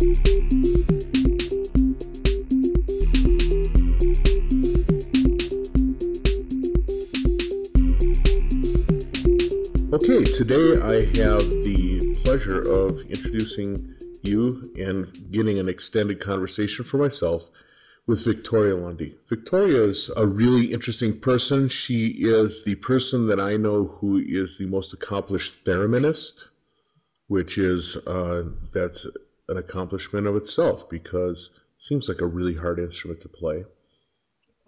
Okay, today I have the pleasure of introducing you and getting an extended conversation for myself with Victoria Lundy. Victoria is a really interesting person. She is the person that I know who is the most accomplished thereminist, which is uh, that's an accomplishment of itself because it seems like a really hard instrument to play.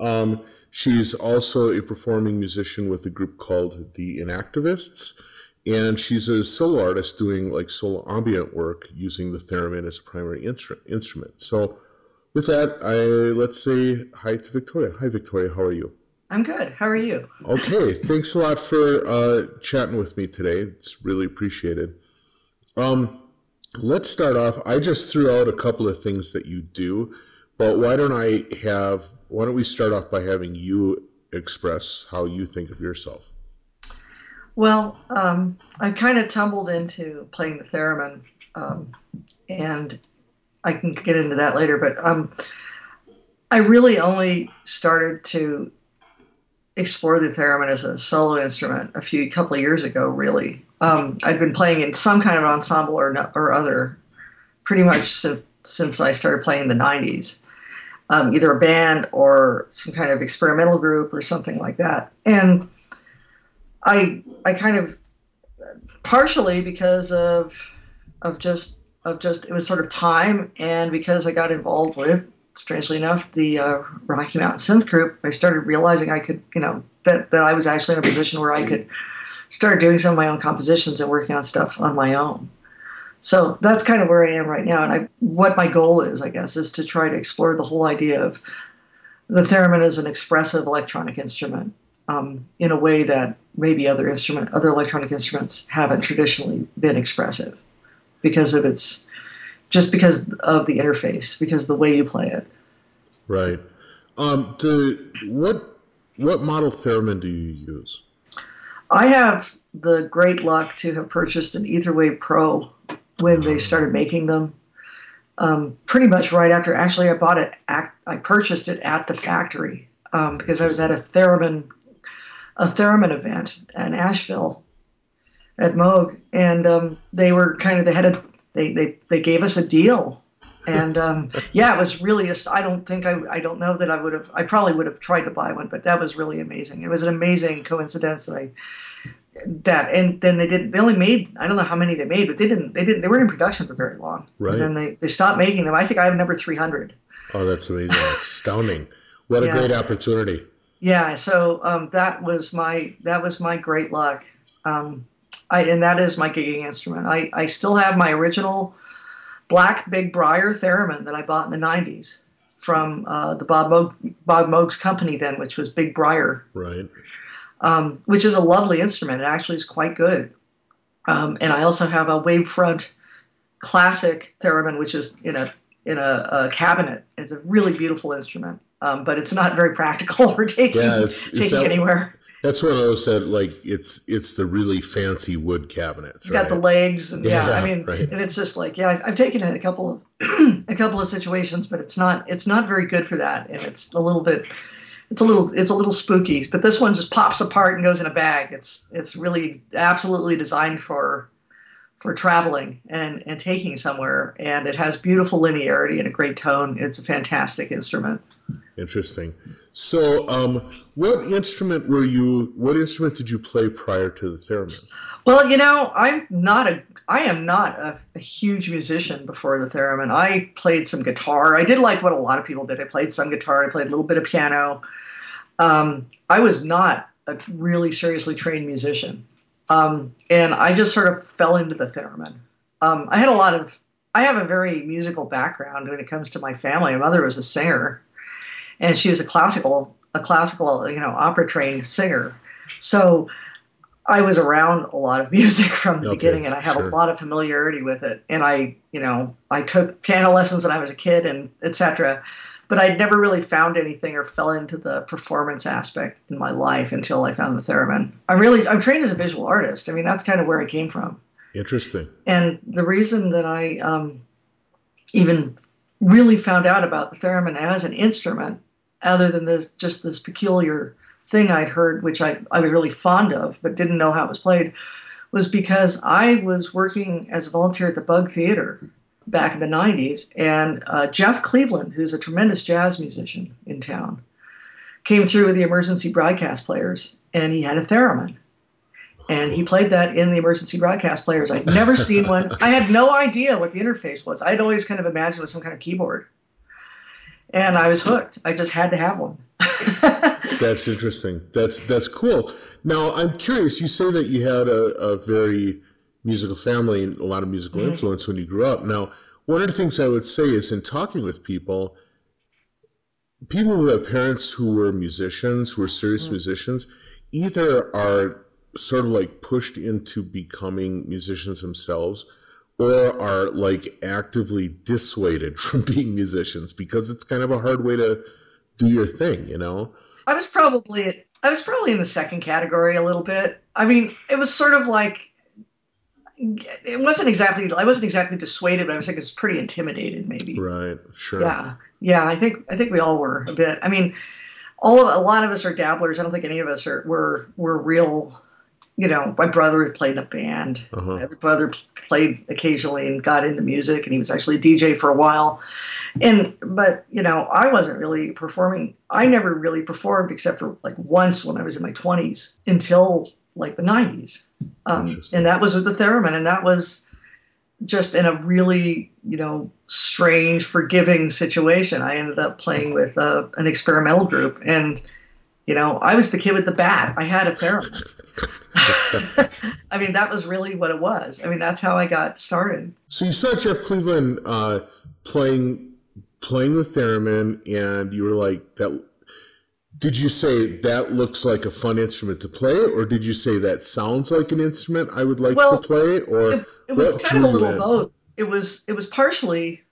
Um, she's also a performing musician with a group called the Inactivists, and she's a solo artist doing like solo ambient work using the theremin as a primary instru- instrument. So, with that, I let's say hi to Victoria. Hi, Victoria. How are you? I'm good. How are you? Okay. Thanks a lot for uh, chatting with me today. It's really appreciated. Um, let's start off. I just threw out a couple of things that you do, but why don't I have? Why don't we start off by having you express how you think of yourself? Well, um, I kind of tumbled into playing the theremin, um, and I can get into that later. But um, I really only started to explore the theremin as a solo instrument a few couple of years ago. Really, um, I'd been playing in some kind of ensemble or no, or other pretty much since since I started playing in the '90s. Um, either a band or some kind of experimental group or something like that, and I I kind of partially because of of just of just it was sort of time and because I got involved with strangely enough the uh, Rocky Mountain Synth Group I started realizing I could you know that that I was actually in a position where I could start doing some of my own compositions and working on stuff on my own. So that's kind of where I am right now and I what my goal is I guess is to try to explore the whole idea of the theremin as an expressive electronic instrument um, in a way that maybe other instrument, other electronic instruments haven't traditionally been expressive because of its just because of the interface, because the way you play it. Right. Um, the what what model theremin do you use? I have the great luck to have purchased an Etherwave Pro when they started making them. Um, pretty much right after, actually, I bought it. At, I purchased it at the factory um, because I was at a theremin a theremin event in Asheville at Moog, and um, they were kind of the head of they they they gave us a deal, and um, yeah, it was really a, I don't think I I don't know that I would have I probably would have tried to buy one, but that was really amazing. It was an amazing coincidence that I that and then they did they only made I don't know how many they made, but they didn't they didn't they weren't in production for very long. Right. And then they they stopped making them. I think I have number three hundred. Oh, that's amazing! That's astounding. What a great opportunity. yeah so um, that was my that was my great luck um, I, and that is my gigging instrument I, I still have my original black big briar theremin that i bought in the 90s from uh, the bob Moog, bob moog's company then which was big briar Right. um, which is a lovely instrument it actually is quite good um, and i also have a wavefront classic theremin which is in a in a, a cabinet it's a really beautiful instrument um, but it's not very practical or taking Yeah, it's- taking that- anywhere. That's one of those that like it's it's the really fancy wood cabinets, It's right? got the legs, and yeah, Yeah, I mean, right. and it's just like yeah, I've, I've taken it a couple of a couple of situations, but it's not it's not very good for that, and it's a little bit it's a little it's a little spooky. But this one just pops apart and goes in a bag. It's it's really absolutely designed for for traveling and and taking somewhere, and it has beautiful linearity and a great tone. It's a fantastic instrument. Interesting. So, um, what instrument were you? What instrument did you play prior to the theremin? Well, you know, I'm not a I am not a, a huge musician before the theremin. I played some guitar. I did like what a lot of people did. I played some guitar. I played a little bit of piano. Um, I was not a really seriously trained musician, um, and I just sort of fell into the theremin. Um, I had a lot of. I have a very musical background when it comes to my family. My mother was a singer, and she was a classical a classical you know opera trained singer. So I was around a lot of music from the Okay, beginning, and I have sure. a lot of familiarity with it. And I, you know, I took piano lessons when I was a kid, and etc. But I'd never really found anything or fell into the performance aspect in my life until I found the theremin. I'm really I'm trained as a visual artist. I mean, that's kind of where I came from. Interesting. And the reason that I um, even really found out about the theremin as an instrument, other than this just this peculiar thing I'd heard, which I, I was really fond of, but didn't know how it was played, was because I was working as a volunteer at the Bug Theater back in the 90s, and uh, Jeff Cleveland, who's a tremendous jazz musician in town, came through with the emergency broadcast players, and he had a theremin. And he played that in the emergency broadcast players. I'd never seen one. I had no idea what the interface was. I'd always kind of imagined it was some kind of keyboard. And I was hooked. I just had to have one. that's interesting. That's that's cool. Now I'm curious. You say that you had a, a very musical family and a lot of musical mm-hmm. influence when you grew up. Now, one of the things I would say is in talking with people, people who have parents who were musicians, who were serious mm-hmm. musicians, either are sort of like pushed into becoming musicians themselves or are like actively dissuaded from being musicians because it's kind of a hard way to do your thing, you know? I was probably I was probably in the second category a little bit. I mean, it was sort of like it wasn't exactly I wasn't exactly dissuaded, but I was like it's pretty intimidated maybe. Right. Sure. Yeah. Yeah, I think I think we all were a bit. I mean, all of a lot of us are dabblers. I don't think any of us are were were real you know, my brother had played in a band. Uh-huh. My brother played occasionally and got into music, and he was actually a DJ for a while. And but you know, I wasn't really performing. I never really performed except for like once when I was in my twenties until like the nineties, um, and that was with the theremin, and that was just in a really you know strange, forgiving situation. I ended up playing with uh, an experimental group and you know, I was the kid with the bat. I had a therapist. I mean, that was really what it was. I mean, that's how I got started. So you saw Jeff Cleveland uh, playing playing the theremin, and you were like, "That." Did you say that looks like a fun instrument to play, or did you say that sounds like an instrument I would like well, to play? Or it, it was kind of a little both. It was it was partially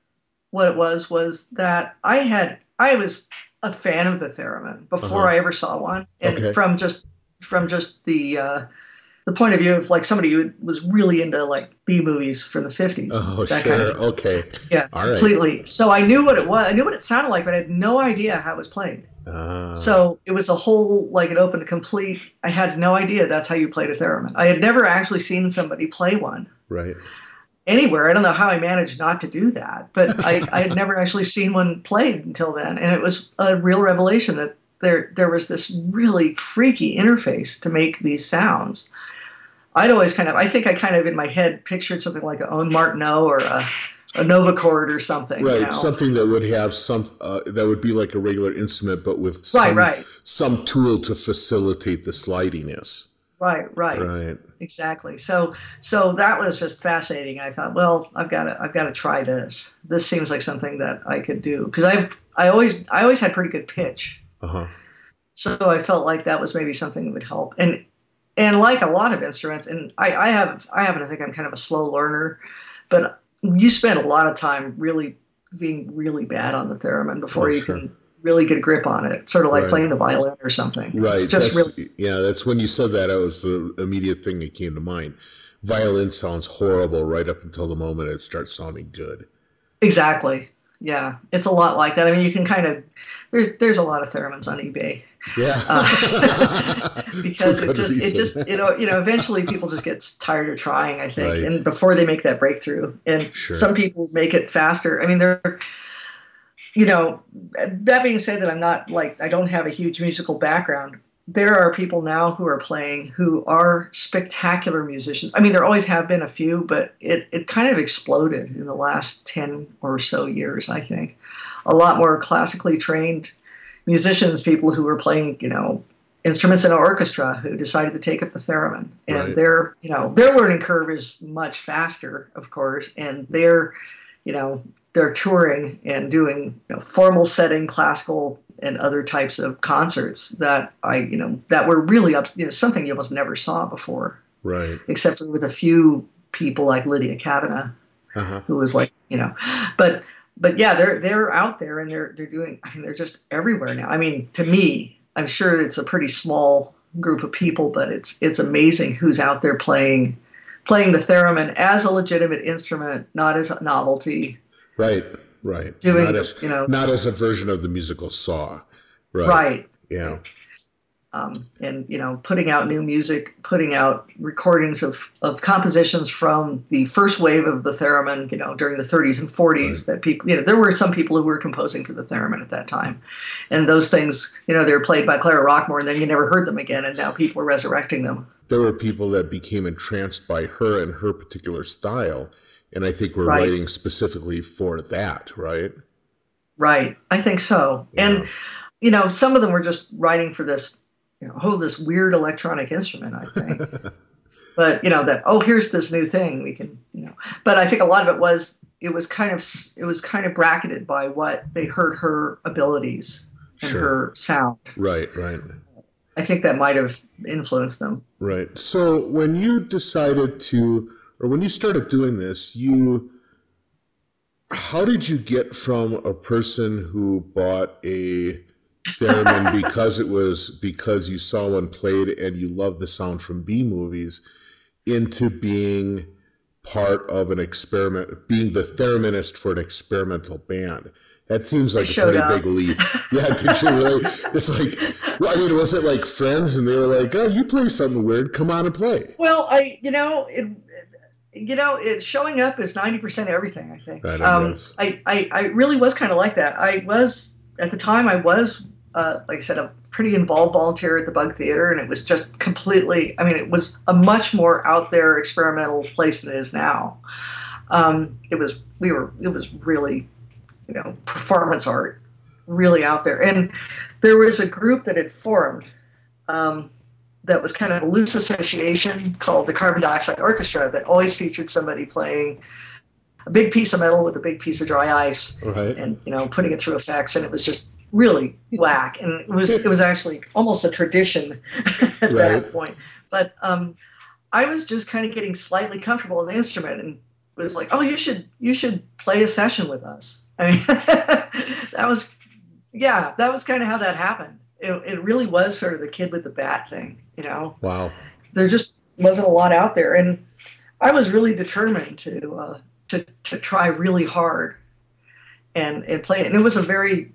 what it was was that I had I was a fan of the theremin before uh-huh. I ever saw one, and okay. from just from just the uh, the point of view of like somebody who was really into like B movies from the fifties. Oh, sure, kind of okay, yeah, completely. So I knew what it was. I knew what it sounded like, but I had no idea how it was played. Uh. So it was a whole like it opened a complete. I had no idea that's how you played a theremin. I had never actually seen somebody play one. Right anywhere. I don't know how I managed not to do that, but I, I had never actually seen one played until then, and it was a real revelation that there there was this really freaky interface to make these sounds. I'd always kind of, I think I kind of in my head pictured something like a Ondes Martenot or a, a Novachord or something. Right, you know? something that would have some, uh, that would be like a regular instrument, but with some, right, right. some tool to facilitate the slidiness. Right, right, right, exactly. So, so that was just fascinating. I thought, well, I've got to, I've got to try this. This seems like something that I could do because I, I always, I always had pretty good pitch. Uh-huh. So I felt like that was maybe something that would help. And, and like a lot of instruments, and I, I have, I happen to think I'm kind of a slow learner, but you spend a lot of time really being really bad on the theremin before oh, you sure. can really get a grip on it, sort of like right. playing the violin or something. Right. It's just that's, really yeah. That's when you said that. It was the immediate thing that came to mind. Violin sounds horrible right up until the moment it starts sounding good. Exactly. Yeah, it's a lot like that. I mean, you can kind of there's there's a lot of theremins on eBay. Yeah. Uh, because it just it just you know you know eventually people just get tired of trying. I think, right. and before they make that breakthrough, and sure. some people make it faster. I mean, they're you know, that being said, that I'm not like I don't have a huge musical background. There are people now who are playing who are spectacular musicians. I mean, there always have been a few, but it, it kind of exploded in the last 10 or so years, I think. A lot more classically trained musicians, people who were playing, you know, instruments in an orchestra who decided to take up the theremin. And right. their, you know, their learning curve is much faster, of course, and they're you know, they're touring and doing you know, formal setting, classical and other types of concerts that I, you know, that were really up, you know, something you almost never saw before. Right. Except for with a few people like Lydia Kavina, uh-huh. who was like, you know, but but yeah, they're they're out there and they're they're doing. I mean, they're just everywhere now. I mean, to me, I'm sure it's a pretty small group of people, but it's it's amazing who's out there playing playing the theremin as a legitimate instrument, not as a novelty. Right, right. Doing, not as, you know, not as a version of the musical Saw. Right. right. Yeah. Um, and you know, putting out new music, putting out recordings of, of compositions from the first wave of the theremin, you know, during the 30s and 40s. Right. That people, you know, there were some people who were composing for the theremin at that time, and those things, you know, they were played by Clara Rockmore, and then you never heard them again, and now people are resurrecting them. There were people that became entranced by her and her particular style, and I think we're right. writing specifically for that, right? Right, I think so, yeah. and you know, some of them were just writing for this you know, oh, this weird electronic instrument, I think. but you know that oh, here's this new thing we can, you know. But I think a lot of it was it was kind of it was kind of bracketed by what they heard her abilities and sure. her sound. Right, right. I think that might have influenced them. Right. So when you decided to, or when you started doing this, you, how did you get from a person who bought a theremin because it was because you saw one played and you loved the sound from B movies into being part of an experiment, being the thereminist for an experimental band. That seems like a pretty up. big leap. Yeah, did you really? It's like, well, I mean, was it like friends and they were like, oh, you play something weird, come on and play? Well, I, you know, it, you know, it showing up is 90% everything, I think. Right, um, I, I, I really was kind of like that. I was, at the time, I was uh, like I said, a pretty involved volunteer at the Bug Theater, and it was just completely. I mean, it was a much more out there experimental place than it is now. Um, it was we were it was really, you know, performance art, really out there, and there was a group that had formed. Um, that was kind of a loose association called the Carbon Dioxide Orchestra that always featured somebody playing a big piece of metal with a big piece of dry ice right. and you know putting it through effects and it was just really whack, and it was it was actually almost a tradition at right. that point. But um, I was just kind of getting slightly comfortable in the instrument, and was like, "Oh, you should you should play a session with us." I mean, that was yeah, that was kind of how that happened. It, it really was sort of the kid with the bat thing, you know. Wow. There just wasn't a lot out there, and I was really determined to uh, to to try really hard and and play it. And it was a very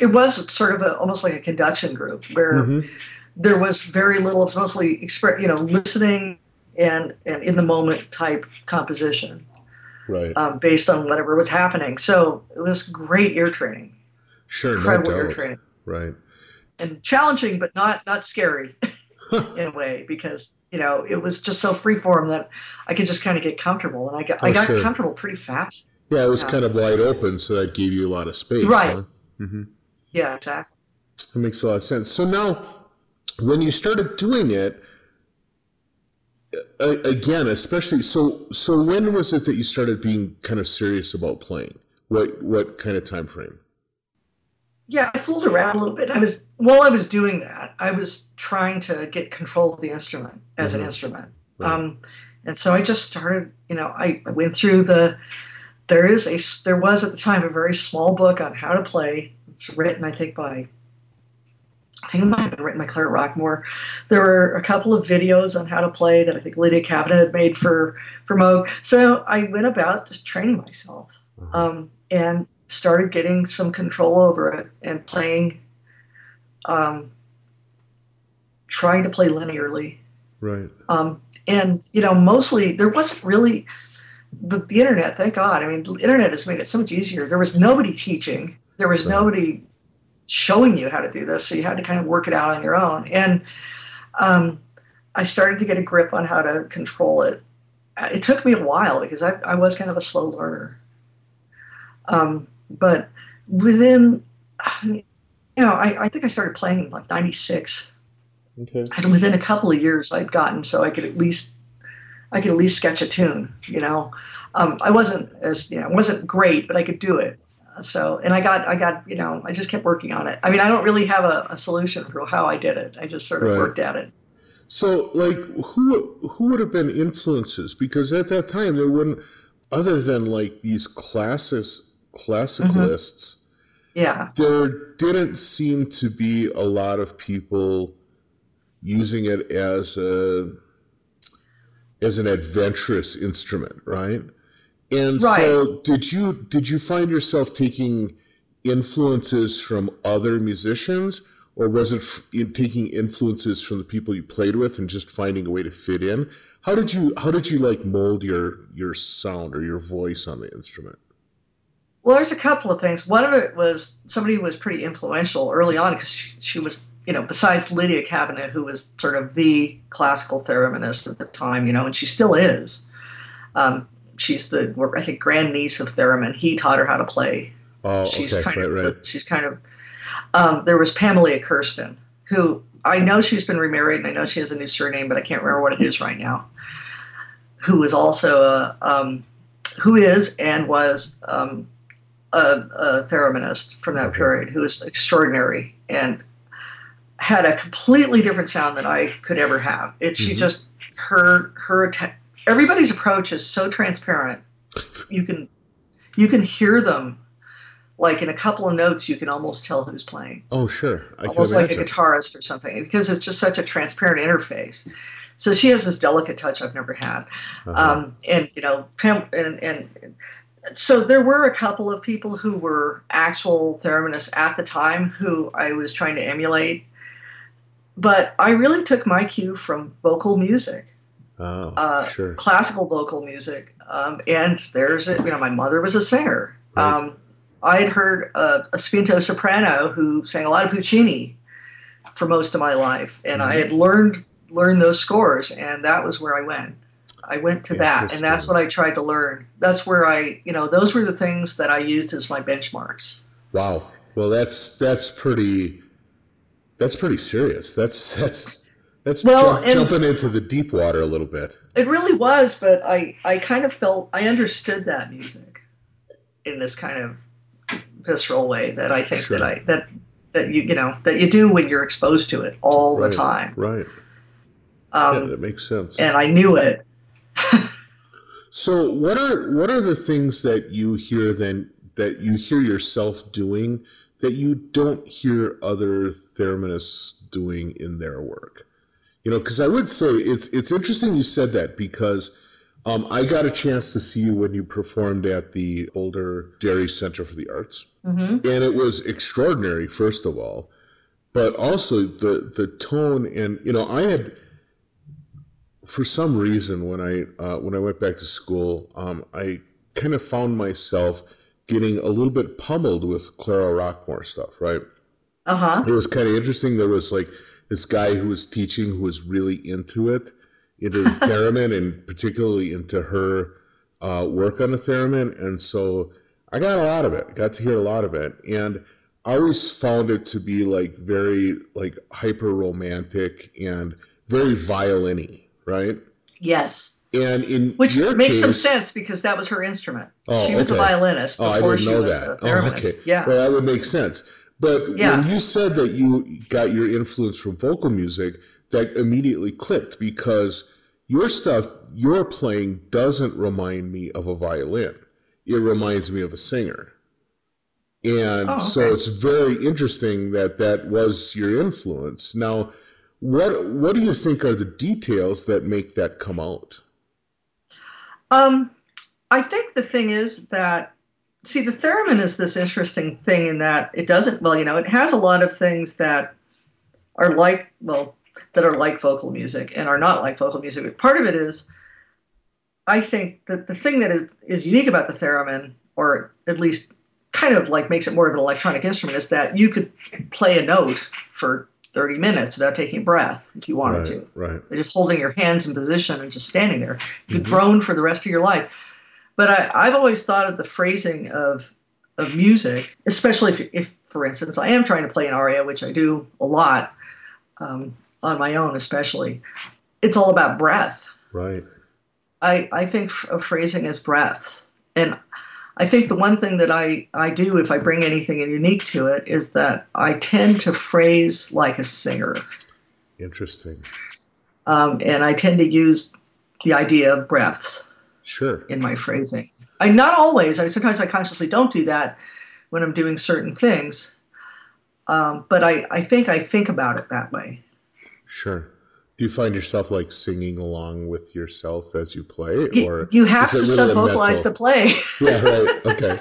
it was sort of a, almost like a conduction group where mm-hmm. there was very little. It's mostly express, you know, listening and and in the moment type composition, right? Um, based on whatever was happening. So it was great ear training. Sure, incredible no ear training. Right. And challenging, but not not scary in a way because you know it was just so freeform that I could just kind of get comfortable, and I got oh, I got sure. comfortable pretty fast. Yeah, it was kind of wide open, so that gave you a lot of space. Right. Huh? Mm-hmm. Yeah, exactly. That makes a lot of sense. So now, when you started doing it, again, especially so. So when was it that you started being kind of serious about playing? What what kind of time frame? Yeah, I fooled around a little bit. I was while I was doing that, I was trying to get control of the instrument as mm-hmm. an instrument. Right. Um, and so I just started. You know, I, I went through the there is a there was at the time a very small book on how to play. It's written, I think, by I think it might have been written by Clara Rockmore. There were a couple of videos on how to play that I think Lydia Kavina had made for for Moog. So I went about just training myself uh-huh. um, and started getting some control over it and playing, um, trying to play linearly. Right. Um, and you know, mostly there wasn't really the, the internet, thank God. I mean, the internet has made it so much easier. There was nobody teaching. There was nobody showing you how to do this, so you had to kind of work it out on your own. And um, I started to get a grip on how to control it. It took me a while because I, I was kind of a slow learner. Um, but within, you know, I, I think I started playing like '96. Okay. And within a couple of years, I'd gotten so I could at least I could at least sketch a tune. You know, um, I wasn't as you know, wasn't great, but I could do it. So, and I got, I got, you know, I just kept working on it. I mean, I don't really have a, a solution for how I did it. I just sort of right. worked at it. So, like, who who would have been influences? Because at that time, there wouldn't, other than like these classes, classicalists. Mm-hmm. Yeah. There didn't seem to be a lot of people using it as a as an adventurous instrument, right? And Right. so, did you did you find yourself taking influences from other musicians, or was it f- in taking influences from the people you played with and just finding a way to fit in? How did you how did you like mold your your sound or your voice on the instrument? Well, there's a couple of things. One of it was somebody who was pretty influential early on because she, she was, you know, besides Lydia Kavina, who was sort of the classical thereminist at the time, you know, and she still is. Um, she's the, I think, grandniece of theremin. He taught her how to play. Oh, she's okay, kind right, of, right. she's kind of. Um, there was Pamelia Kurstin, who I know she's been remarried, and I know she has a new surname, but I can't remember what it is right now. Who was also a, um, who is and was um, a, a thereminist from that Okay. period, who was extraordinary and had a completely different sound than I could ever have. It she Mhm. just her her everybody's approach is so transparent. You can you can hear them like in a couple of notes you can almost tell who's playing Oh, sure. I almost like a guitarist or something because it's just such a transparent interface so she has this delicate touch i've never had Uh-huh. um, and you know Pam, and, and so there were a couple of people who were actual thereminists at the time who i was trying to emulate but i really took my cue from vocal music oh, uh, sure. classical vocal music. Um, and there's, a, you know, my mother was a singer. Right. Um, I had heard a, a spinto soprano who sang a lot of Puccini for most of my life, and I Mhm. had learned learned those scores, and that was where I went. I went to that, and that's what I tried to learn. That's where I, you know, those were the things that I used as my benchmarks. Wow. Well, that's that's pretty. That's pretty serious. That's that's that's Well, and- jumping into the deep water a little bit. It really was, but I, I kind of felt I understood that music in this kind of visceral way that I think Sure. that I that that you you know that you do when you're exposed to it all Right. the time. Right. yeah, Um, that makes sense. and I knew it. So, what are what are the things that you hear then that you hear yourself doing that you don't hear other thereminists doing in their work? You know, because I would say it's it's interesting you said that because um, I got a chance to see you when you performed at the Boulder Dairy Center for the Arts, hmm and it was extraordinary. First of all, but also the the tone and you know I had for some reason when I uh, when I went back to school, um, I kind of found myself getting a little bit pummeled with Clara Rockmore stuff. Right? Uh huh. It was kind of interesting. There was like this guy who was teaching who was really into it, into the theremin, and particularly into her uh, work on the theremin. And so I got a lot of it. Got to hear a lot of it, and I always found it to be like very like hyper romantic and very violin-y, right? Yes. And in Which makes some sense because that was her instrument. Oh, she was okay. a violinist Oh, I before didn't she know was that. Oh, okay. Yeah. Well, that would make sense. But Yeah. when you said that you got your influence from vocal music, that immediately clicked because your stuff you're playing doesn't remind me of a violin. It reminds me of a singer. And Oh, so it's very interesting that that was your influence. Now, what what do you think are the details that make that come out? Um, I think the thing is that see the theremin is this interesting thing in that it doesn't well you know it has a lot of things that are like well that are like vocal music and are not like vocal music. But part of it is I think that the thing that is is unique about the theremin, or at least kind of like makes it more of an electronic instrument, is that you could play a note for 30 minutes without taking a breath if you wanted right, to right. Just holding your hands in position and just standing there. You could Mhm. drone for the rest of your life. But I, I've always thought of the phrasing of of music, especially if, if, for instance, I am trying to play an aria, which I do a lot um, on my own, especially. It's all about breath. Right. I, I think of phrasing as breaths. And I think the one thing that I, I do if I bring anything unique to it is that I tend to phrase like a singer. Interesting. Um, and I tend to use the idea of breaths Sure. in my phrasing. I not always. I sometimes I consciously don't do that when I'm doing certain things, um, but I, I think I think about it that way. Sure. Do you find yourself like singing along with yourself as you play, or you, you have to really sub vocalize the play? yeah, right. Okay.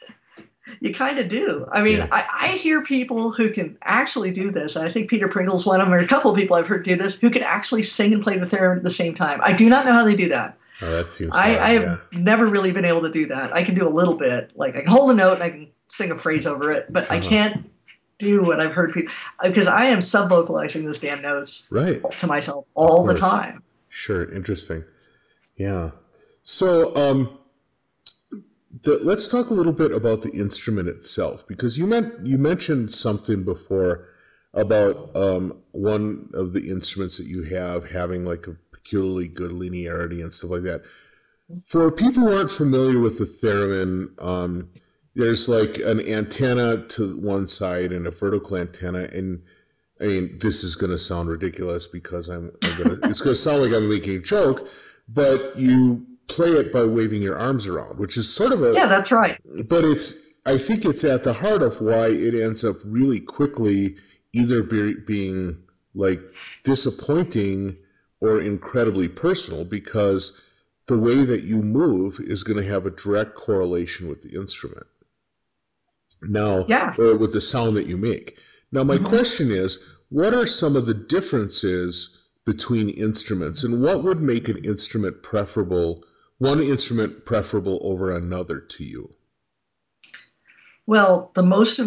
you kind of do. I mean, yeah. I, I, hear people who can actually do this. I think Peter Pringle's one of them, or a couple of people I've heard do this, who can actually sing and play the theremin at the same time. I do not know how they do that. Oh, that seems. I, hard, I have yeah. never really been able to do that. I can do a little bit, like I can hold a note and I can sing a phrase over it, but uh-huh. I can't do what I've heard people because I am sub vocalizing those damn notes right to myself all the time. Sure, interesting. Yeah. So, um, the, let's talk a little bit about the instrument itself because you meant you mentioned something before about um, one of the instruments that you have having like a peculiarly good linearity and stuff like that. For people who aren't familiar with the theremin, um, there's like an antenna to one side and a vertical antenna and I mean this is going to sound ridiculous because I'm, I'm gonna it's going to sound like I'm making a joke but you play it by waving your arms around which is sort of a yeah that's right but it's I think it's at the heart of why it ends up really quickly either be, being like disappointing or incredibly personal because the way that you move is going to have a direct correlation with the instrument now yeah. or with the sound that you make. Now, my mm-hmm. question is what are some of the differences between instruments and what would make an instrument preferable, one instrument preferable over another to you? Well, the most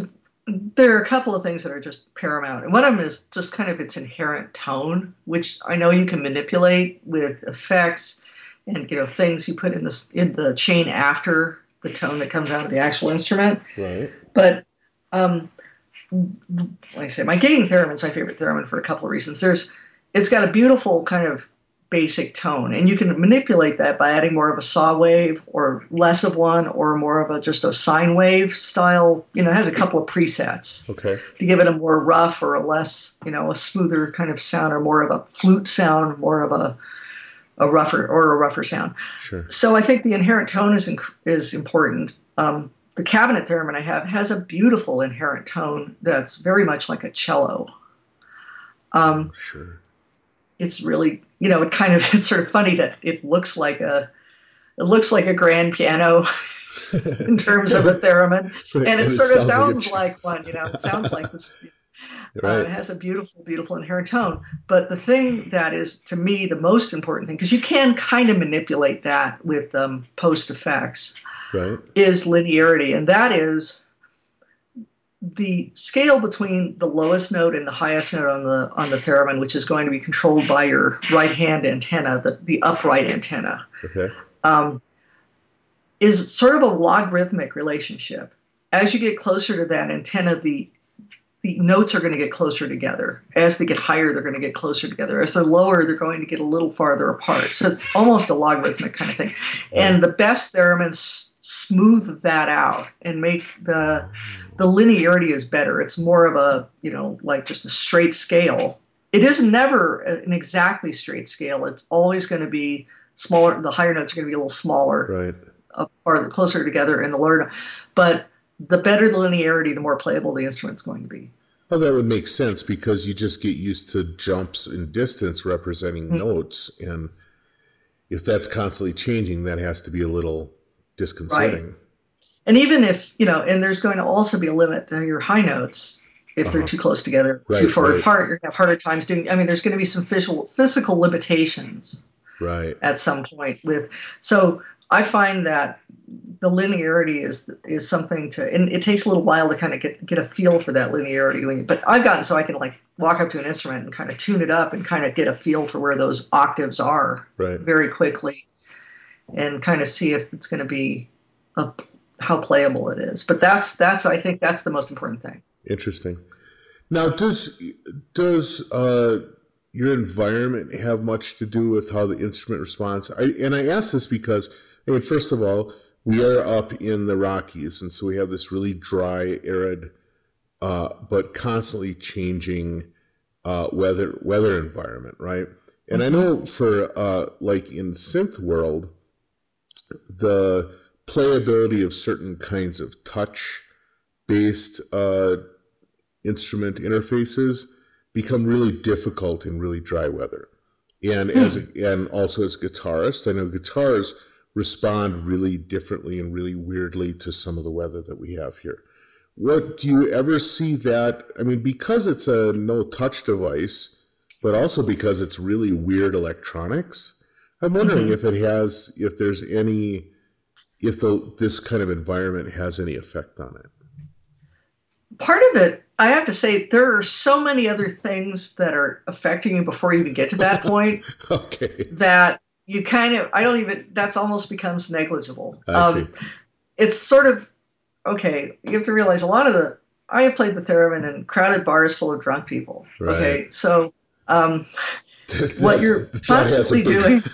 there are a couple of things that are just paramount. And one of them is just kind of its inherent tone, which I know you can manipulate with effects and you know things you put in the in the chain after the tone that comes out of the actual instrument. Right. But um, like I say, my gating theremin is my favorite theremin for a couple of reasons. There's, it's got a beautiful kind of basic tone, and you can manipulate that by adding more of a saw wave or less of one, or more of a just a sine wave style. You know, it has a couple of presets. Okay. To give it a more rough or a less, you know, a smoother kind of sound, or more of a flute sound, more of a a rougher or a rougher sound. Sure. So I think the inherent tone is is important. Um, the cabinet theremin I have has a beautiful inherent tone that's very much like a cello. Um, sure. It's really, you know, it kind of it's sort of funny that it looks like a it looks like a grand piano in terms of a theremin, and it, and it sort of sounds like, like, one. You know, it sounds like this. Right. Uh, it has a beautiful, beautiful inherent tone. But the thing that is, to me, the most important thing, because you can kind of manipulate that with um, post effects, right. is linearity. And that is the scale between the lowest note and the highest note on the on the theremin, which is going to be controlled by your right hand antenna, the, the upright antenna, okay. um, is sort of a logarithmic relationship. As you get closer to that antenna, the the notes are going to get closer together. As they get higher, they're going to get closer together. As they're lower, they're going to get a little farther apart. So it's almost a logarithmic kind of thing. And the best theremins smooth that out and make the the linearity is better. It's more of a you know like just a straight scale. It is never an exactly straight scale. It's always going to be smaller. The higher notes are going to be a little smaller, right? Up farther, closer together, and the lower. But the better the linearity, the more playable the instrument's going to be. Well, that would make sense because you just get used to jumps in distance representing mm-hmm. notes, and if that's constantly changing, that has to be a little disconcerting. Right. And even if you know, and there's going to also be a limit to your high notes if uh-huh. they're too close together, right, too far right. apart. You're gonna have harder times doing. I mean, there's going to be some physical physical limitations, right, at some point. With so, I find that the linearity is is something to and it takes a little while to kind of get get a feel for that linearity but i've gotten so i can like walk up to an instrument and kind of tune it up and kind of get a feel for where those octaves are right. very quickly and kind of see if it's going to be a, how playable it is but that's that's i think that's the most important thing interesting now does does uh your environment have much to do with how the instrument responds I, and i ask this because I mean, first of all we are up in the Rockies, and so we have this really dry, arid, uh, but constantly changing uh, weather weather environment, right? And I mm-hmm. know for uh, like in synth world, the playability of certain kinds of touch based uh, instrument interfaces become really difficult in really dry weather. And hmm. as and also as a guitarist, I know guitars respond really differently and really weirdly to some of the weather that we have here. What do you ever see that? I mean, because it's a no touch device, but also because it's really weird electronics. I'm wondering mm-hmm. if it has, if there's any, if the this kind of environment has any effect on it. Part of it, I have to say, there are so many other things that are affecting you before you even get to that point. okay. That you kind of, I don't even. That's almost becomes negligible. I um, see. It's sort of okay. You have to realize a lot of the. I have played the theremin in crowded bars full of drunk people. Right. Okay, so um, what you're constantly doing.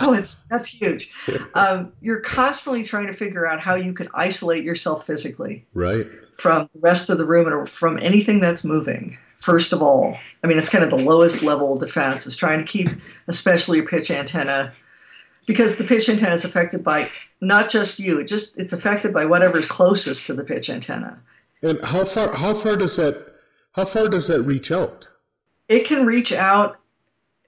Oh it's that's huge. Um, you're constantly trying to figure out how you can isolate yourself physically right. from the rest of the room or from anything that's moving first of all. I mean it's kind of the lowest level of defense is trying to keep especially your pitch antenna because the pitch antenna is affected by not just you it just it's affected by whatever's closest to the pitch antenna. And how far how far does that how far does that reach out? It can reach out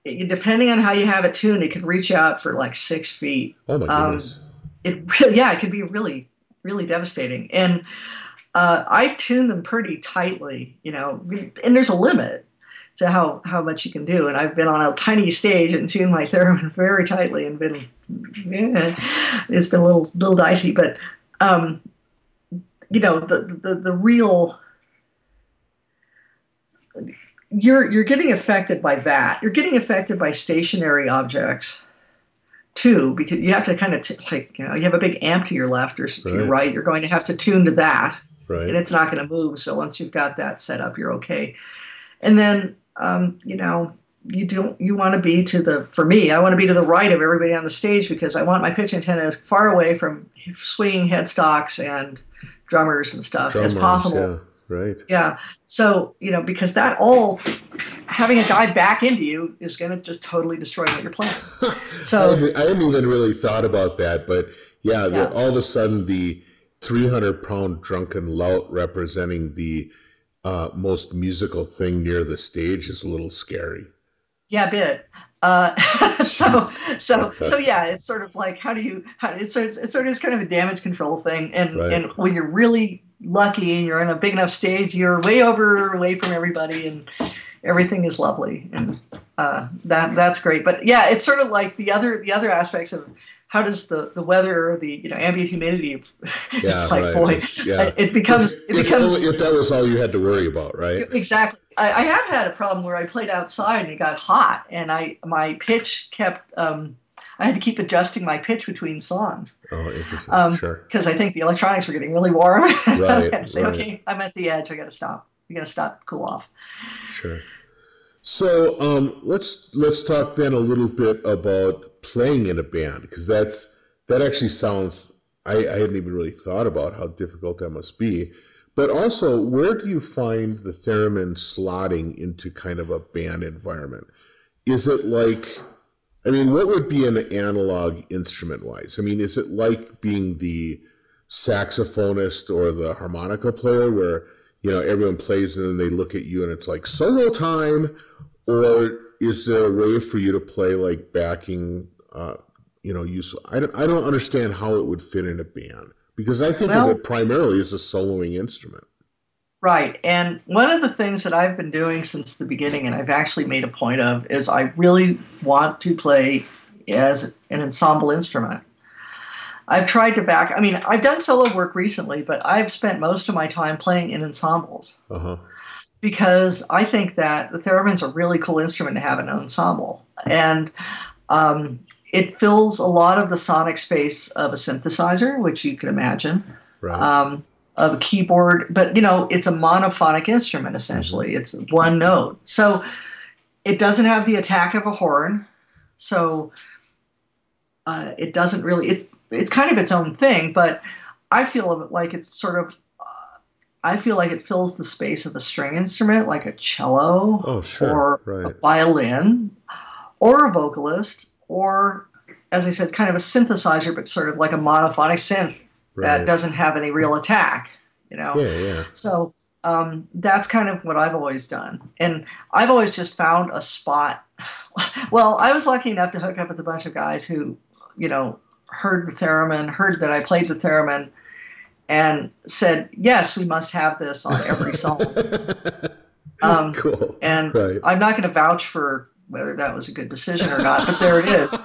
depending on how you have it tuned, it can reach out for like six feet. Oh my um, goodness! Um, it really, yeah, it can be really, really devastating. And uh, I tune them pretty tightly, you know, and there's a limit to how how much you can do. And I've been on a tiny stage and tuned my theremin very tightly, and been, yeah, it's been a little little dicey, but um, you know, the the the real you're you're getting affected by that. You're getting affected by stationary objects too, because you have to kind of t- like you know you have a big amp to your left or to right. your right. You're going to have to tune to that, right. and it's not going to move. So once you've got that set up, you're okay. And then um, you know you don't you want to be to the for me I want to be to the right of everybody on the stage because I want my pitch antenna as far away from swinging headstocks and drummers and stuff drummers, as possible. Yeah right. Yeah. So you know because that all having a guy back into you is going to just totally destroy what you're playing. So I, hadn't, I, hadn't, even really thought about that but yeah, yeah. All of a sudden the 300 pound drunken lout representing the uh, most musical thing near the stage is a little scary. Yeah a bit. Uh, so so so yeah, it's sort of like how do you how, it's, it's it's sort of it's kind of a damage control thing, and right. and when you're really lucky and you're on a big enough stage, you're way over away from everybody and everything is lovely and uh, that that's great. But yeah, it's sort of like the other the other aspects of how does the, the weather or the you know ambient humidity yeah, it's like right. boy it's, yeah. it becomes it if, becomes if that was all you had to worry about right exactly I, I, have had a problem where I played outside and it got hot and I my pitch kept um, I had to keep adjusting my pitch between songs. Oh, interesting. Um, sure. Because I think the electronics were getting really warm. Right. I say, right. okay, I'm at the edge. I got to stop. You got to stop, cool off. Sure. So um, let's let's talk then a little bit about playing in a band because that's that actually sounds. I, I hadn't even really thought about how difficult that must be. But also, where do you find the theremin slotting into kind of a band environment? Is it like I mean, what would be an analog instrument wise? I mean, is it like being the saxophonist or the harmonica player where, you know, everyone plays and then they look at you and it's like solo time? Or is there a way for you to play like backing, uh, you know, use? I don't, I don't understand how it would fit in a band because I think well, of it primarily as a soloing instrument. Right. And one of the things that I've been doing since the beginning, and I've actually made a point of, is I really want to play as an ensemble instrument. I've tried to back, I mean, I've done solo work recently, but I've spent most of my time playing in ensembles. Uh-huh. Because I think that the theremin's a really cool instrument to have in an ensemble. And um, it fills a lot of the sonic space of a synthesizer, which you can imagine. Right. Um, a keyboard, but you know, it's a monophonic instrument essentially. Mm-hmm. It's one note. So it doesn't have the attack of a horn. So uh, it doesn't really, it's, it's kind of its own thing, but I feel like it's sort of, uh, I feel like it fills the space of a string instrument like a cello oh, sure. or right. a violin or a vocalist or, as I said, it's kind of a synthesizer, but sort of like a monophonic synth right. that doesn't have any real attack. You know. Yeah, yeah. So um, that's kind of what I've always done. And I've always just found a spot. well, I was lucky enough to hook up with a bunch of guys who, you know, heard the theremin, heard that I played the theremin, and said, yes, we must have this on every song. um, cool. And right. I'm not going to vouch for whether that was a good decision or not, but there it is.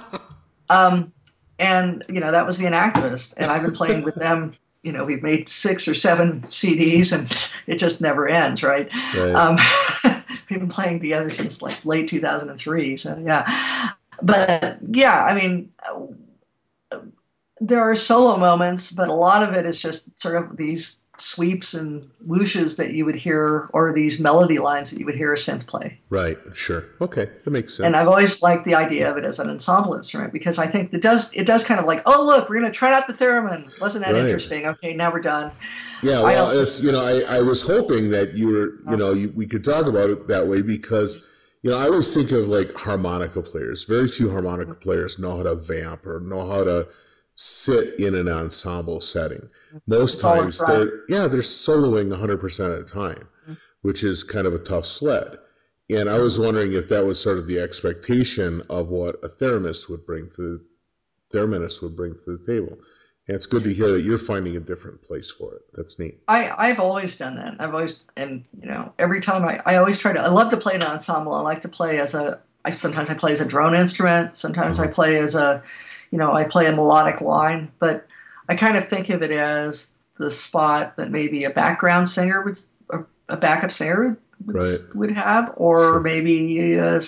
Um, and, you know, that was the Inactivist. And I've been playing with them you know we've made six or seven CDs and it just never ends, right? right. Um, we've been playing together since like late 2003, so yeah. But yeah, I mean, there are solo moments, but a lot of it is just sort of these sweeps and whooshes that you would hear, or these melody lines that you would hear a synth play. Right. Sure. Okay, that makes sense. And I've always liked the idea of it as an ensemble instrument because I think it does it does kind of like, oh look, we're going to try out the theremin. Wasn't that right. interesting? Okay, now we're done. Yeah. Well, it's you know, I, I was hoping that you were you uh-huh. know you, we could talk about it that way because. You know, I always think of like harmonica players. Very few harmonica mm-hmm. players know how to vamp or know how to sit in an ensemble setting. Most times they're yeah, they're soloing 100% of the time, mm-hmm. which is kind of a tough sled. And I was wondering if that was sort of the expectation of what a thereminist would bring to the thereminist would bring to the table. And it's good to hear that you're finding a different place for it. That's neat. I, I've always done that. I've always, and you know, every time I, I always try to, I love to play an ensemble. I like to play as a, I, sometimes I play as a drone instrument. Sometimes mm-hmm. I play as a, you know, I play a melodic line, but I kind of think of it as the spot that maybe a background singer would, a backup singer would, right. would have, or sure. maybe a,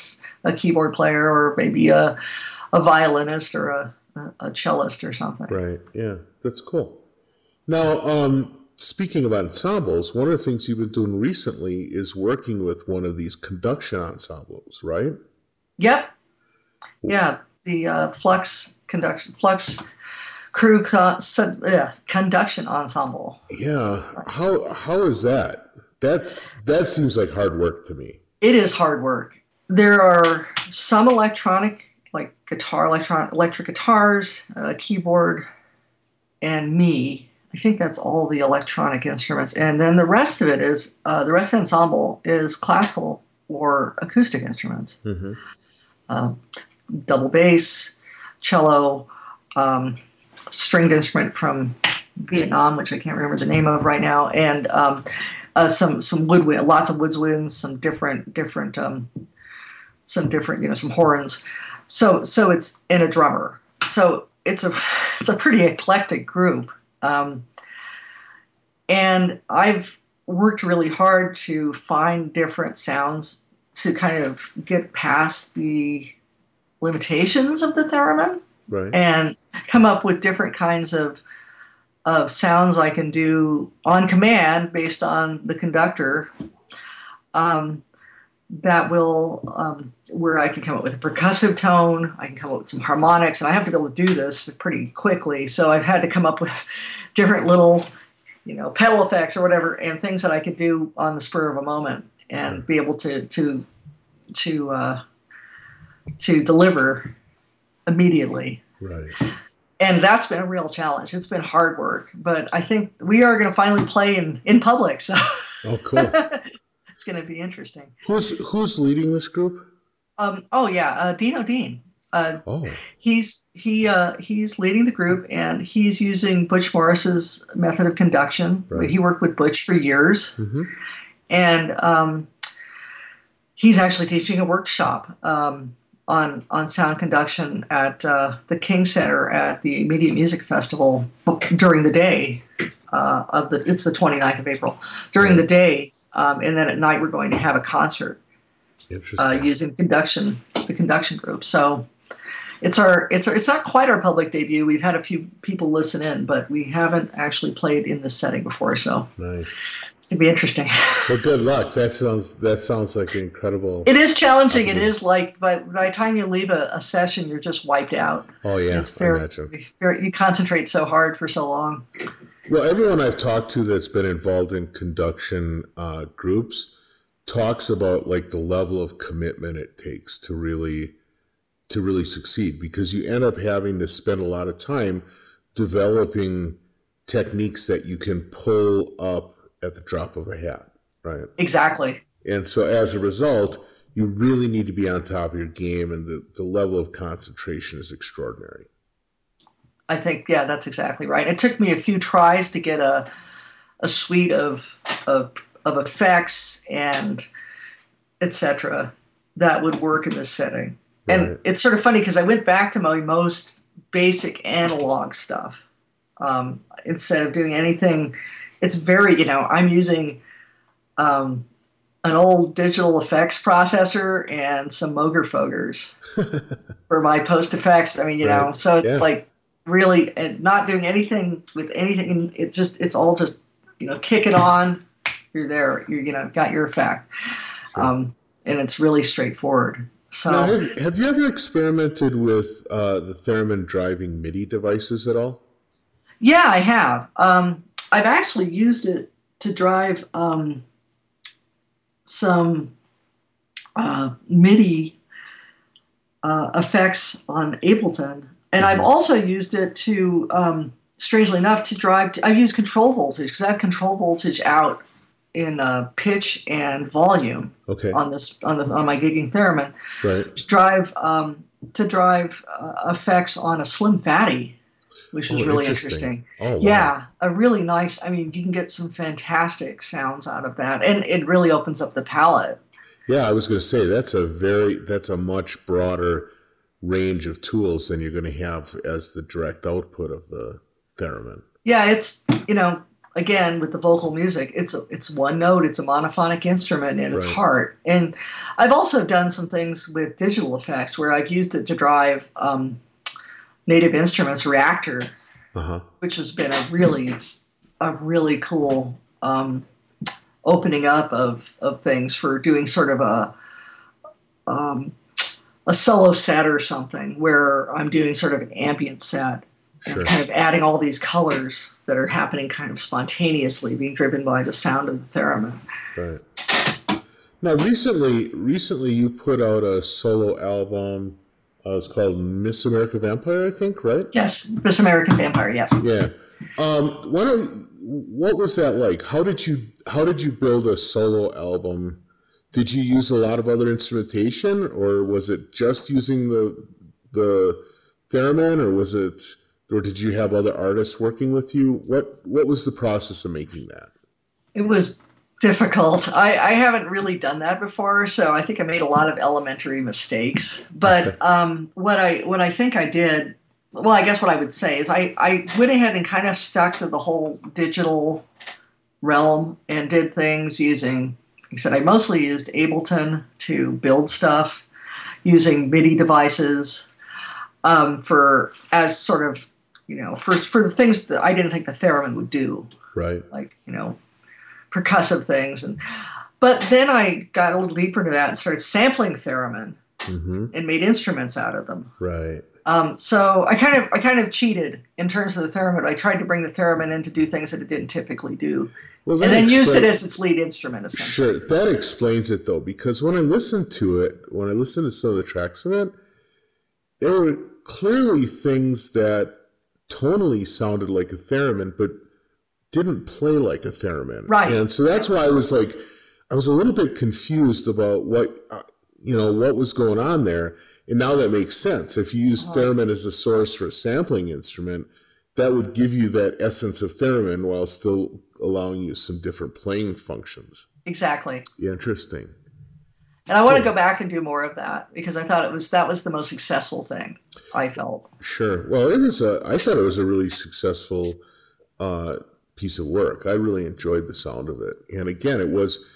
a, keyboard player, or maybe a, a violinist or a, a cellist or something. Right. Yeah, that's cool. Now, um, speaking of ensembles, one of the things you've been doing recently is working with one of these conduction ensembles, right? Yep. Yeah, the uh, Flux conduction Flux crew con- uh, conduction ensemble. Yeah, how how is that? That's that seems like hard work to me. It is hard work. There are some electronic, like guitar, electronic, electric guitars, uh, keyboard, and me. I think that's all the electronic instruments, and then the rest of it is uh, the rest of the ensemble is classical or acoustic instruments. Mm-hmm. Uh, double bass, cello, um, stringed instrument from Vietnam, which I can't remember the name of right now, and um, uh, some some woodwind, lots of woodwinds, some different different um, some different you know some horns. So so it's in a drummer. So it's a it's a pretty eclectic group, um, and I've worked really hard to find different sounds to kind of get past the limitations of the theremin right. and come up with different kinds of of sounds I can do on command based on the conductor. Um, that will um, where I can come up with a percussive tone. I can come up with some harmonics, and I have to be able to do this pretty quickly. So I've had to come up with different little, you know, pedal effects or whatever, and things that I could do on the spur of a moment, and be able to to to uh, to deliver immediately. Right. And that's been a real challenge. It's been hard work, but I think we are going to finally play in, in public. So oh, cool. it's going to be interesting. Who's who's leading this group? Um, oh yeah, uh, Dino Deane. Uh, oh. He's he uh, he's leading the group, and he's using Butch Morris's method of conduction. Right. He worked with Butch for years, mm-hmm. and um, he's actually teaching a workshop. Um, on on sound conduction at uh, the King Center at the Immediate Music Festival during the day uh, of the it's the 29th of April during the day, um, and then at night we're going to have a concert uh, using conduction the conduction group. So it's our it's our, it's not quite our public debut. We've had a few people listen in, but we haven't actually played in this setting before. So nice. It's gonna be interesting. well, good luck. That sounds that sounds like an incredible. It is challenging. It is like by by the time you leave a, a session, you're just wiped out. Oh yeah, it's very, very, you concentrate so hard for so long. Well, everyone I've talked to that's been involved in conduction uh, groups talks about like the level of commitment it takes to really to really succeed because you end up having to spend a lot of time developing techniques that you can pull up at the drop of a hat. right? Exactly. And so as a result, you really need to be on top of your game, and the, the level of concentration is extraordinary. I think, yeah, that's exactly right. It took me a few tries to get a, a suite of, of, of effects and etc. that would work in this setting. Right. And it's sort of funny because I went back to my most basic analog stuff um, instead of doing anything. It's very, you know, I'm using um, an old digital effects processor and some Moog Fogers for my post effects. I mean, you right. know, so it's yeah. like really and not doing anything with anything. It just it's all just you know kick it on. You're there. You're you know got your effect, sure. um, and it's really straightforward. So now, have, have, you ever experimented with uh, the Theremin driving MIDI devices at all? Yeah, I have. Um, I've actually used it to drive um, some uh, MIDI uh, effects on Ableton, and I've mm-hmm. also used it to, um, strangely enough, to drive. To, I use control voltage because I have control voltage out in uh, pitch and volume. Okay. On this on the on my gigging theremin. Right. To drive um, to drive uh, effects on a Slim Phatty which is oh, really interesting. interesting. Oh, wow. Yeah, a really nice. I mean, you can get some fantastic sounds out of that, and it really opens up the palette. Yeah, I was going to say that's a very that's a much broader range of tools than you're going to have as the direct output of the theremin. Yeah, it's you know again with the vocal music, it's a, it's one note, it's a monophonic instrument, and it's right. heart. And I've also done some things with digital effects where I've used it to drive. Um, Native Instruments Reaktor, uh-huh. which has been a really, a really cool um, opening up of, of things for doing sort of a um, a solo set or something where I'm doing sort of an ambient set and kind of adding all these colors that are happening kind of spontaneously, being driven by the sound of the theremin. Right. Now, recently, recently you put out a solo album uh, it's called Miss American Vampire, I think, right? Yes, Miss American Vampire. Yes. Yeah. Um, what what was that like? How did you how did you build a solo album? Did you use a lot of other instrumentation, or was it just using the the theremin, or was it, or did you have other artists working with you? What what was the process of making that? It was difficult. I, I haven't really done that before, so I think I made a lot of elementary mistakes. But um, what I what I think I did, well, I guess what I would say is I, I went ahead and kind of stuck to the whole digital realm and did things using. Like I said I mostly used Ableton to build stuff, using MIDI devices um, for as sort of you know for for the things that I didn't think the theremin would do. Right. Like you know percussive things. And but then I got a little deeper into that and started sampling theremin mm-hmm. and made instruments out of them. Right. Um, so I kind of I kind of cheated in terms of the theremin. I tried to bring the theremin in to do things that it didn't typically do. Well, and then explain- used it as its lead instrument. Essentially. Sure, that explains it though, because when I listened to it, when I listened to some of the tracks of it, there were clearly things that tonally sounded like a theremin, but didn't play like a theremin. Right. And so that's why I was like, I was a little bit confused about what, uh, you know, what was going on there. And now that makes sense. If you use uh-huh. theremin as a source for a sampling instrument, that would give you that essence of theremin while still allowing you some different playing functions. Exactly. Yeah, interesting. And I want to go back and do more of that because I thought it was that was the most successful thing I felt. Sure. Well, it was a. I thought it was a really successful uh, piece of work. I really enjoyed the sound of it. And again, it was,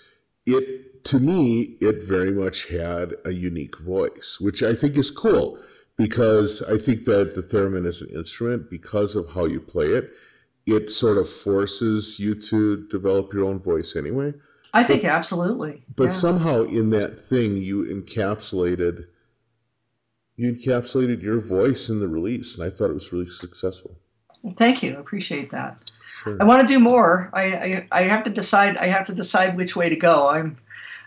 it, to me, it very much had a unique voice, which I think is cool because I think that the theremin is an instrument because of how you play it. It sort of forces you to develop your own voice anyway. I think but, absolutely. But yeah. somehow in that thing, you encapsulated you encapsulated your voice in the release, and I thought it was really successful. Thank you. I appreciate that. Sure. I want to do more. I, I, I have to decide. I have to decide which way to go. I'm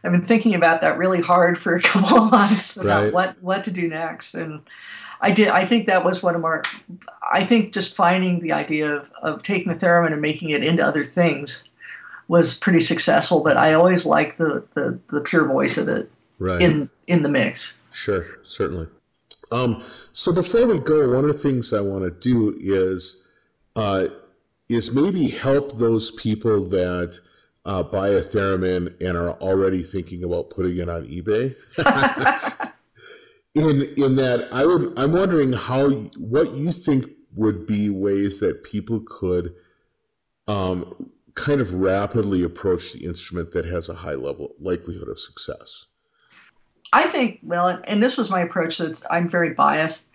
I've been thinking about that really hard for a couple of months about right. what what to do next, and I did. I think that was one of our. I think just finding the idea of, of taking the theremin and making it into other things was pretty successful, but I always like the, the, the pure voice of it Right. in in the mix. Sure, certainly. Um, so before we go, one of the things I want to do is uh, is maybe help those people that uh, buy a theremin and are already thinking about putting it on eBay. in in that, I would I'm wondering how what you think would be ways that people could um, kind of rapidly approach the instrument that has a high level likelihood of success. I think, well, and this was my approach. That's I'm very biased.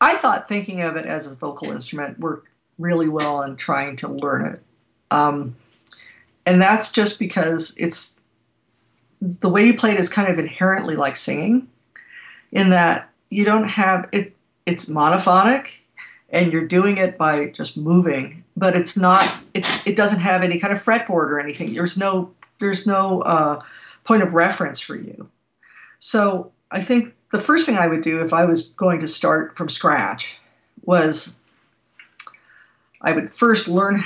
I thought thinking of it as a vocal instrument worked really well in trying to learn it. Um, and that's just because it's the way you play it is kind of inherently like singing, in that you don't have it, it's monophonic and you're doing it by just moving, but it's not, it, it doesn't have any kind of fretboard or anything. There's no, there's no uh, point of reference for you. So I think the first thing I would do if I was going to start from scratch was I would first learn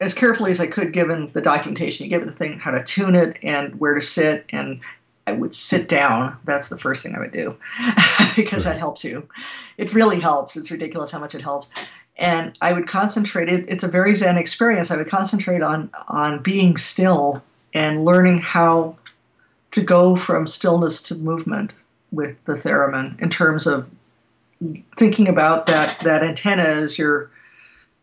as carefully as I could, given the documentation you give the thing, how to tune it and where to sit. And I would sit down. That's the first thing I would do because that helps you. It really helps. It's ridiculous how much it helps. And I would concentrate. It, it's a very Zen experience. I would concentrate on on being still and learning how to go from stillness to movement with the theremin in terms of thinking about that that antenna as your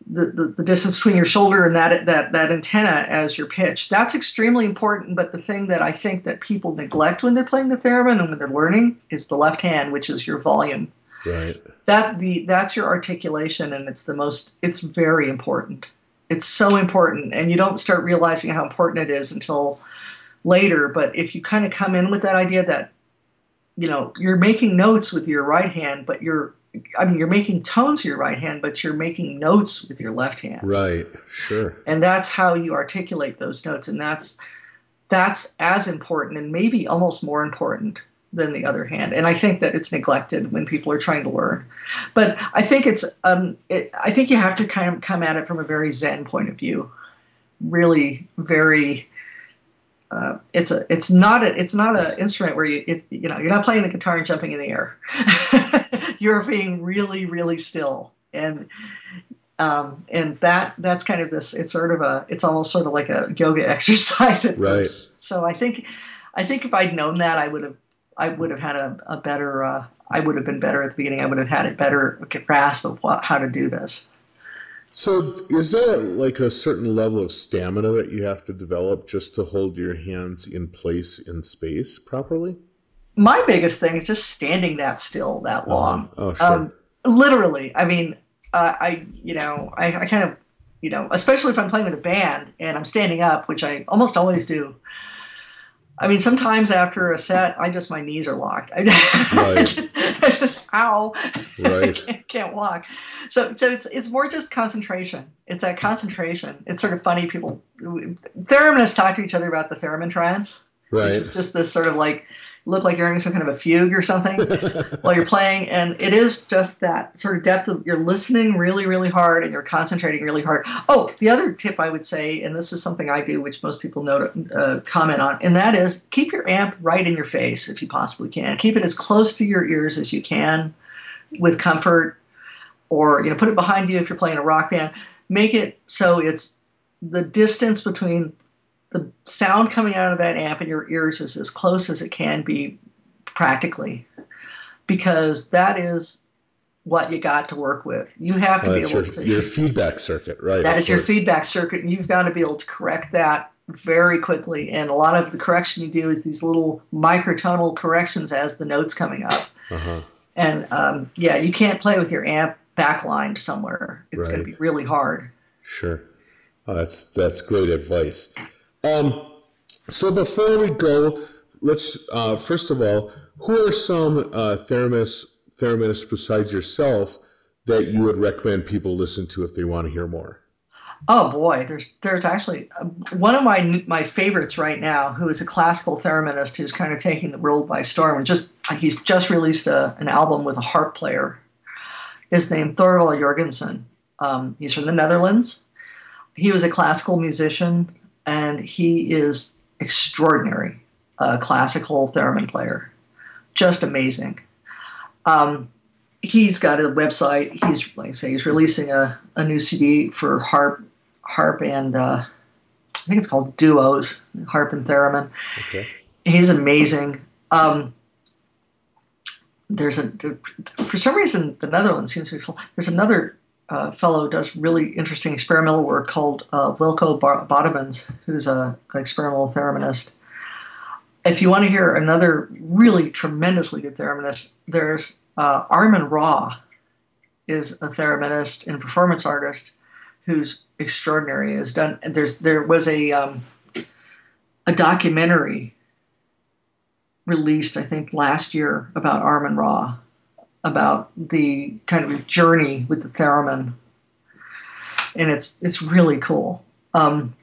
the, the, the, distance between your shoulder and that that that antenna as your pitch. That's extremely important. But the thing that I think that people neglect when they're playing the theremin and when they're learning is the left hand, which is your volume. Right. That the that's your articulation, and it's the most. It's very important. It's so important, and you don't start realizing how important it is until later. But if you kind of come in with that idea that you know you're making notes with your right hand, but you're I mean, you're making tones with your right hand, but you're making notes with your left hand. Right. Sure. And that's how you articulate those notes, and that's that's as important, and maybe almost more important than the other hand. And I think that it's neglected when people are trying to learn. But I think it's um, it, I think you have to kind of come at it from a very Zen point of view. Really, very. Uh, it's a it's not a it's not an instrument where you it, you know you're not playing the guitar and jumping in the air. you're being really really still. And um, and that that's kind of this it's sort of a it's almost sort of like a yoga exercise. At right. So i think i think if i'd known that i would have i would have had a, a better uh, i would have been better at the beginning. I would have had a better grasp of what, how to do this so is there like a certain level of stamina that you have to develop just to hold your hands in place in space properly my biggest thing is just standing that still that long. Uh, oh, sure. Um, literally, I mean, uh, I you know, I, I, kind of, you know, especially if I'm playing with a band and I'm standing up, which I almost always do. I mean, sometimes after a set, I just my knees are locked. I, right. I just ow, right. I can't, can't, walk. So, so it's it's more just concentration. It's that concentration. It's sort of funny. People, thereminists talk to each other about the theremin trance. Right. It's just this sort of like look like you're having some kind of a fugue or something while you're playing. And it is just that sort of depth of you're listening really, really hard and you're concentrating really hard. Oh, the other tip I would say, and this is something I do, which most people know to uh, comment on, and that is keep your amp right in your face if you possibly can. Keep it as close to your ears as you can with comfort, or you know, put it behind you if you're playing a rock band. Make it so it's the distance between the sound coming out of that amp in your ears is as close as it can be practically because that is what you got to work with. You have to well, be able your, to your feedback circuit, right? That is your feedback circuit, and you've got to be able to correct that very quickly. And a lot of the correction you do is these little microtonal corrections as the notes coming up. Uh-huh. And um, yeah, you can't play with your amp backlined somewhere. It's right. going to be really hard. Sure. Oh, that's that's great advice. Um, so before we go, let's uh, first of all, who are some uh, besides yourself that you would recommend people listen to if they want to hear more? Oh boy, there's there's actually uh, one of my my favorites right now, who is a classical thereminist who's kind of taking the world by storm. And just he's just released a, an album with a harp player. His name Thorwald Jorgensen. Um, he's from the Netherlands. He was a classical musician and he is extraordinary, a classical theremin player, just amazing. Um, he's got a website. He's like I say, he's releasing a, a new CD for harp, harp and uh, I think it's called Duos, harp and theremin. Okay. He's amazing. Um, there's a for some reason the Netherlands seems to be full. There's another uh, fellow does really interesting experimental work called uh, Wilco Botermans, who's a, an experimental thereminist. If you want to hear another really tremendously good thereminist, there's uh, Armen Ra, is a thereminist and performance artist who's extraordinary. Has done there's there was a um, a documentary released, I think, last year about Armen Ra, about the kind of journey with the theremin, and it's it's really cool. Um,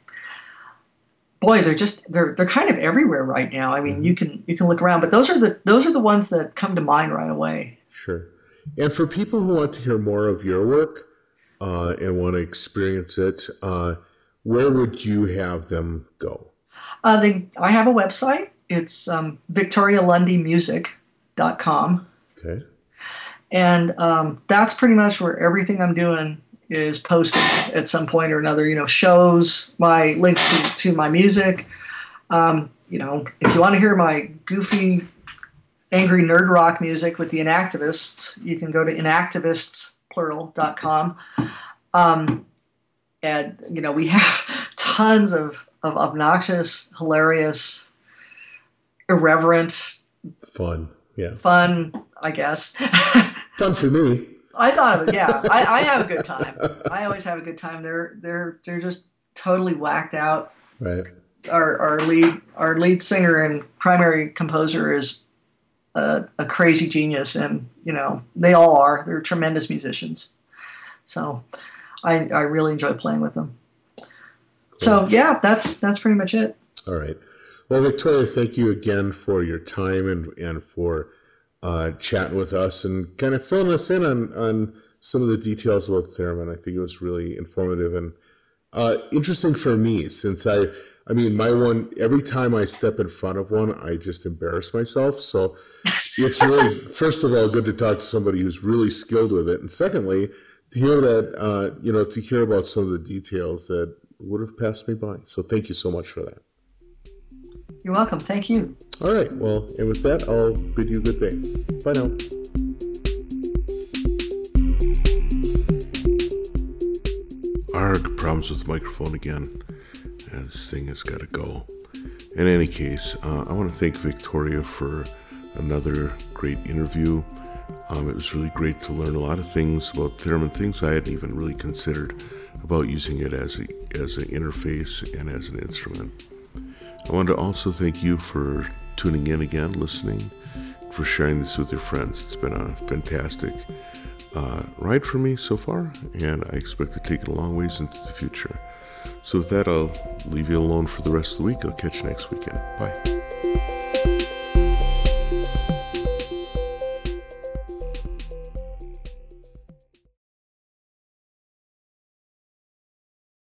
boy, they're just they're they're kind of everywhere right now. I mean, mm-hmm. you can you can look around, but those are the those are the ones that come to mind right away. Sure. And for people who want to hear more of your work uh, and want to experience it, uh, where would you have them go? Uh, they, I have a website it's um, victorialundymusic.com. Okay. And um, that's pretty much where everything I'm doing is posted at some point or another. You know, shows, my links to, to my music. Um, you know, if you want to hear my goofy, angry nerd rock music with the Inactivists, you can go to inactivists.plural.com. Um, and, you know, we have tons of, of obnoxious, hilarious, irreverent, fun. Yeah. Fun, I guess. fun for me. I thought of it. Yeah, I, I have a good time. I always have a good time. They're they're they're just totally whacked out. Right. Our our lead our lead singer and primary composer is a, a crazy genius, and you know they all are. They're tremendous musicians. So, I I really enjoy playing with them. Cool. So yeah, that's that's pretty much it. All right. Well, Victoria, thank you again for your time and and for uh, chatting with us and kind of filling us in on on some of the details about theremin. I think it was really informative and uh, interesting for me since I, I mean, my one every time I step in front of one, I just embarrass myself. So it's really, first of all, good to talk to somebody who's really skilled with it, and secondly, to hear that, uh, you know, to hear about some of the details that would have passed me by. So thank you so much for that. You're welcome. Thank you. All right. Well, and with that, I'll bid you a good day. Bye now. Arg, problems with the microphone again. Yeah, this thing has got to go. In any case, uh, I want to thank Victoria for another great interview. Um, it was really great to learn a lot of things about theremin, things I hadn't even really considered about using it as a, as an interface and as an instrument. I want to also thank you for tuning in again, listening, for sharing this with your friends. It's been a fantastic uh, ride for me so far, and I expect to take it a long ways into the future. So, with that, I'll leave you alone for the rest of the week. I'll catch you next weekend. Bye.